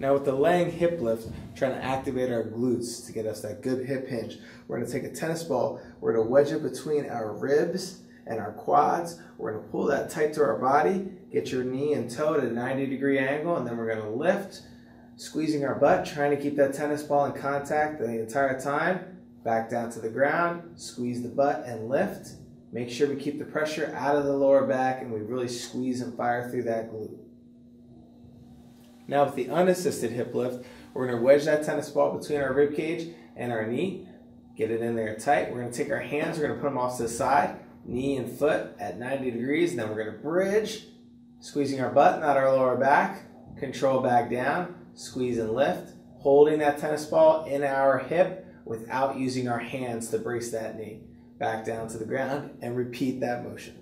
Now with the laying hip lift, trying to activate our glutes to get us that good hip hinge. We're gonna take a tennis ball, we're gonna wedge it between our ribs and our quads. We're gonna pull that tight to our body, get your knee and toe at a 90 degree angle, and then we're gonna lift, squeezing our butt, trying to keep that tennis ball in contact the entire time. Back down to the ground, squeeze the butt and lift. Make sure we keep the pressure out of the lower back and we really squeeze and fire through that glute. Now with the unassisted hip lift, we're gonna wedge that tennis ball between our rib cage and our knee. Get it in there tight. We're gonna take our hands, we're gonna put them off to the side, knee and foot at 90 degrees, then we're gonna bridge, squeezing our butt, not our lower back. Control back down, squeeze and lift, holding that tennis ball in our hip without using our hands to brace that knee. Back down to the ground and repeat that motion.